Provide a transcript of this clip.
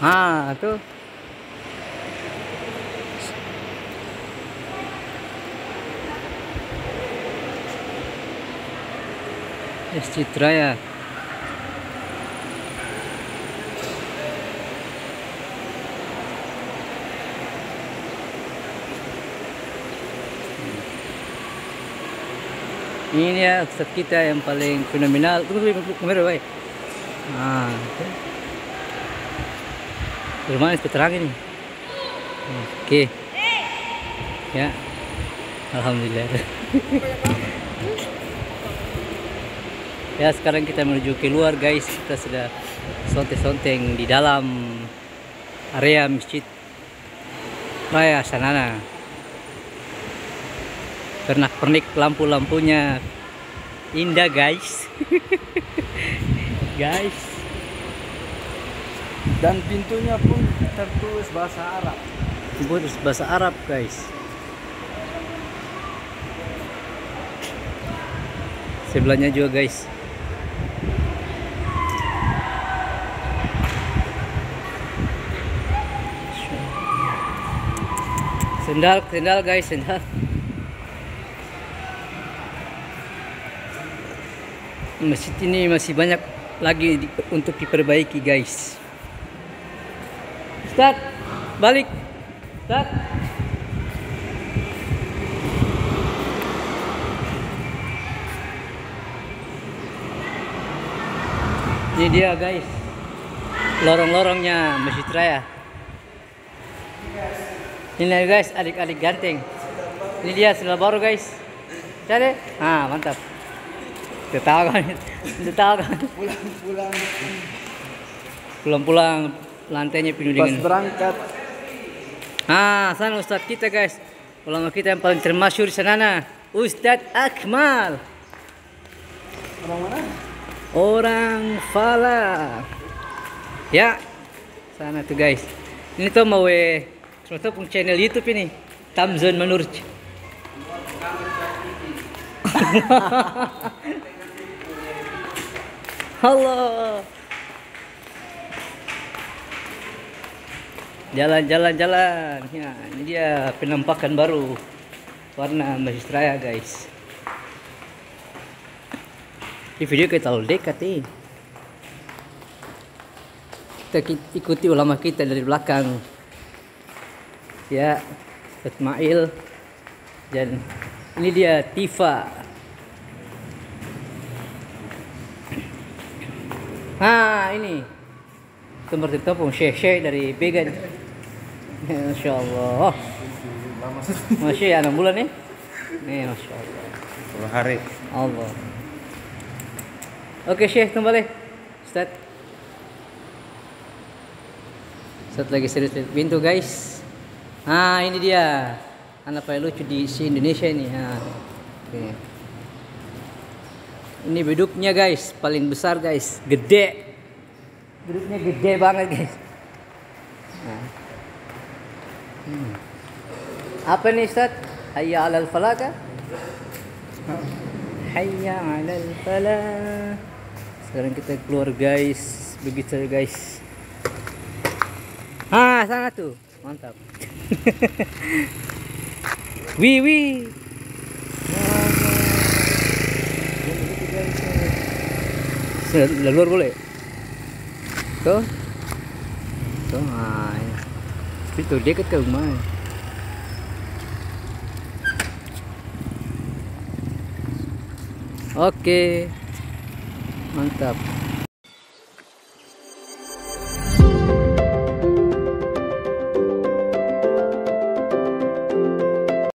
Ah, tuh. Es Citra ya. Ini ya kita yang paling fenomenal. Tunggu tunggu kamera. Ah. tuh. Lumayan terang ini. Oke. Ya. Alhamdulillah. ya sekarang kita menuju keluar guys. Kita sudah sonte-sonteng di dalam area masjid Raya Sanana. Pernak-pernik lampu-lampunya indah guys. guys. Dan pintunya pun tertulis bahasa Arab. Terus bahasa Arab guys. Sebelahnya juga guys. Sendal, sendal guys, sendal. Masjid ini masih banyak lagi di- untuk diperbaiki guys. Ustaz, balik. Ustaz. Ini dia guys. Lorong-lorongnya Masjid Raya. Ini guys, adik-adik ganteng. Ini dia sendal baru guys. Cari. Ah, mantap. Udah tahu kan? Udah tahu kan? Pulang-pulang Pulang-pulang lantainya penuh pas dengan berangkat Ah, sana Ustadz kita guys. Ulama kita yang paling termasyur di sana. Ustadz Akmal. orang mana? Orang Fala. Ya. Sana tuh guys. Ini tuh mau eh suatu pun channel YouTube ini. Tamzon Manurj. Halo. Jalan-jalan jalan. Ya, ini dia penampakan baru warna Masjid Raya, guys. Di video kita terlalu dekat nih. Kita ki- ikuti ulama kita dari belakang. Ya, Ismail dan ini dia Tifa. Ah, ini. Sumber tertopong Syekh-Syekh dari Began. Masya Allah. Masya ya, 6 bulan nih. Nih, Masya Allah. Dua hari. Allah. Oke Syekh kembali. Ustaz. Ustaz lagi serius pintu guys. Ah ini dia. Anak paling lucu di si Indonesia ini. Ah. Oke. Ini beduknya guys, paling besar guys, gede. Beduknya gede banget guys. Nah. Hmm. Apa nih Ustaz? Hayya alal falah kah? Hayya alal falah. Sekarang kita keluar guys. Begitu guys. Ah, sana tuh. Mantap. wih, wih. Luar boleh? Tuh. Tuh, ah. Itu dekat ke rumah. Oke. Mantap.